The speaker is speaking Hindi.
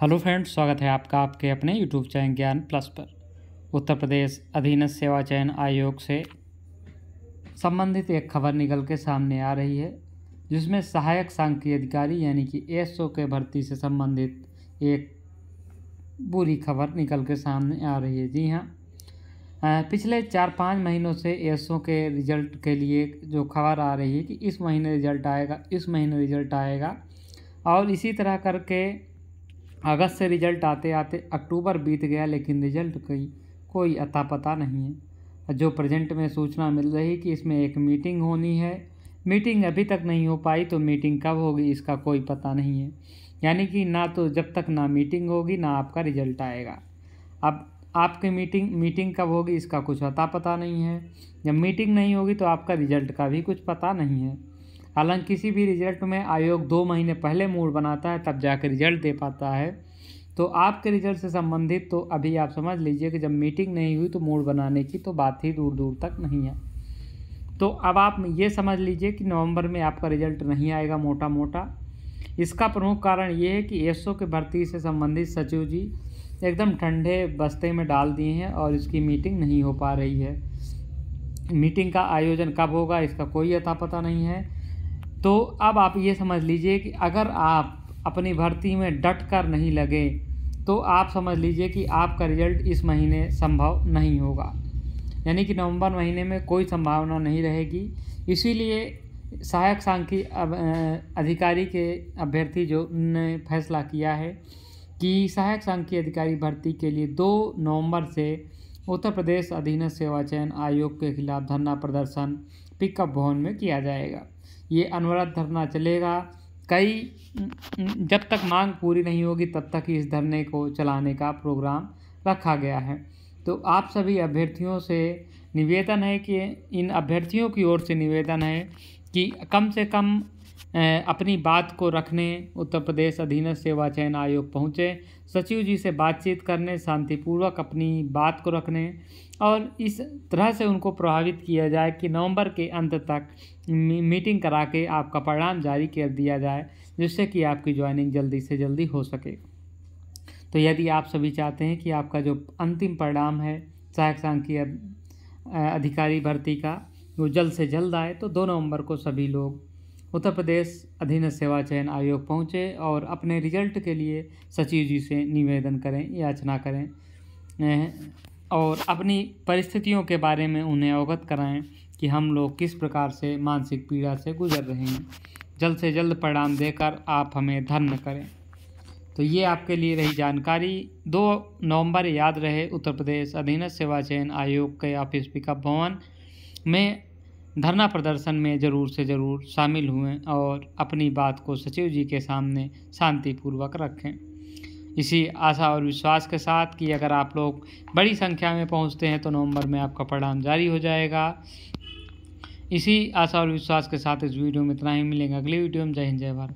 हेलो फ्रेंड्स, स्वागत है आपका आपके अपने यूट्यूब चैनल ज्ञान प्लस पर। उत्तर प्रदेश अधीन सेवा चयन आयोग से संबंधित एक खबर निकल के सामने आ रही है, जिसमें सहायक सांख्यिकी अधिकारी यानी कि एसओ के भर्ती से संबंधित एक बुरी खबर निकल के सामने आ रही है। जी हाँ पिछले चार पाँच महीनों से एसओ के रिज़ल्ट के लिए जो खबर आ रही है कि इस महीने रिज़ल्ट आएगा, इस महीने रिज़ल्ट आएगा, और इसी तरह करके अगस्त से रिज़ल्ट आते आते अक्टूबर बीत गया, लेकिन रिज़ल्ट की कोई अता पता नहीं है। जो प्रेजेंट में सूचना मिल रही कि इसमें एक मीटिंग होनी है, मीटिंग अभी तक नहीं हो पाई तो मीटिंग कब होगी, इसका कोई पता नहीं है। यानी कि ना तो जब तक ना मीटिंग होगी, ना आपका रिज़ल्ट आएगा। अब आपकी मीटिंग मीटिंग कब होगी, इसका कुछ अता पता नहीं है। जब मीटिंग नहीं होगी तो आपका रिज़ल्ट का भी कुछ पता नहीं है। हालाँकि किसी भी रिज़ल्ट में आयोग दो महीने पहले मूड बनाता है, तब जाकर रिज़ल्ट दे पाता है। तो आपके रिज़ल्ट से संबंधित तो अभी आप समझ लीजिए कि जब मीटिंग नहीं हुई तो मूड बनाने की तो बात ही दूर दूर तक नहीं है। तो अब आप ये समझ लीजिए कि नवंबर में आपका रिज़ल्ट नहीं आएगा मोटा मोटा। इसका प्रमुख कारण ये है कि एसओ के भर्ती से संबंधित सचिव जी एकदम ठंडे बस्ते में डाल दिए हैं और इसकी मीटिंग नहीं हो पा रही है। मीटिंग का आयोजन कब होगा इसका कोई अता पता नहीं है। तो अब आप ये समझ लीजिए कि अगर आप अपनी भर्ती में डट कर नहीं लगे तो आप समझ लीजिए कि आपका रिज़ल्ट इस महीने संभव नहीं होगा। यानी कि नवंबर महीने में कोई संभावना नहीं रहेगी। इसीलिए सहायक सांख्यिकी अधिकारी के अभ्यर्थी जो ने फैसला किया है कि सहायक सांख्यिकी अधिकारी भर्ती के लिए दो नवंबर से उत्तर प्रदेश अधीनस्थ सेवा चयन आयोग के खिलाफ धरना प्रदर्शन, पिकअप भवन में किया जाएगा। ये अनवरत धरना चलेगा। कई, जब तक मांग पूरी नहीं होगी, तब तक इस धरने को चलाने का प्रोग्राम रखा गया है। तो आप सभी अभ्यर्थियों से निवेदन है कि, इन अभ्यर्थियों की ओर से निवेदन है कि कम से कम अपनी बात को रखने, उत्तर प्रदेश अधीन सेवा चयन आयोग पहुँचे। सचिव जी से बातचीत करने, शांतिपूर्वक अपनी बात को रखने और इस तरह से उनको प्रभावित किया जाए कि नवंबर के अंत तक मीटिंग करा के आपका परिणाम जारी कर दिया जाए, जिससे कि आपकी ज्वाइनिंग जल्दी से जल्दी हो सके। तो यदि आप सभी चाहते हैं कि आपका जो अंतिम परिणाम है, सहायक सांख्यिकी अधिकारी भर्ती का, वो जल्द से जल्द आए तो दो नवंबर को सभी लोग उत्तर प्रदेश अधीन सेवा चयन आयोग पहुँचे और अपने रिज़ल्ट के लिए सचिव जी से निवेदन करें, याचना करें और अपनी परिस्थितियों के बारे में उन्हें अवगत कराएँ कि हम लोग किस प्रकार से मानसिक पीड़ा से गुजर रहे हैं। जल्द से जल्द परिणाम देकर आप हमें धन्य करें। तो ये आपके लिए रही जानकारी। दो नवंबर याद रहे, उत्तर प्रदेश अधीनस्थ सेवा चयन आयोग के ऑफ़िस पिकअप भवन में धरना प्रदर्शन में ज़रूर से ज़रूर शामिल हुए और अपनी बात को सचिव जी के सामने शांतिपूर्वक रखें। इसी आशा और विश्वास के साथ कि अगर आप लोग बड़ी संख्या में पहुँचते हैं तो नवंबर में आपका परिणाम जारी हो जाएगा। इसी आशा और विश्वास के साथ इस वीडियो में इतना ही। मिलेंगे अगली वीडियो में। जय हिंद, जय भारत।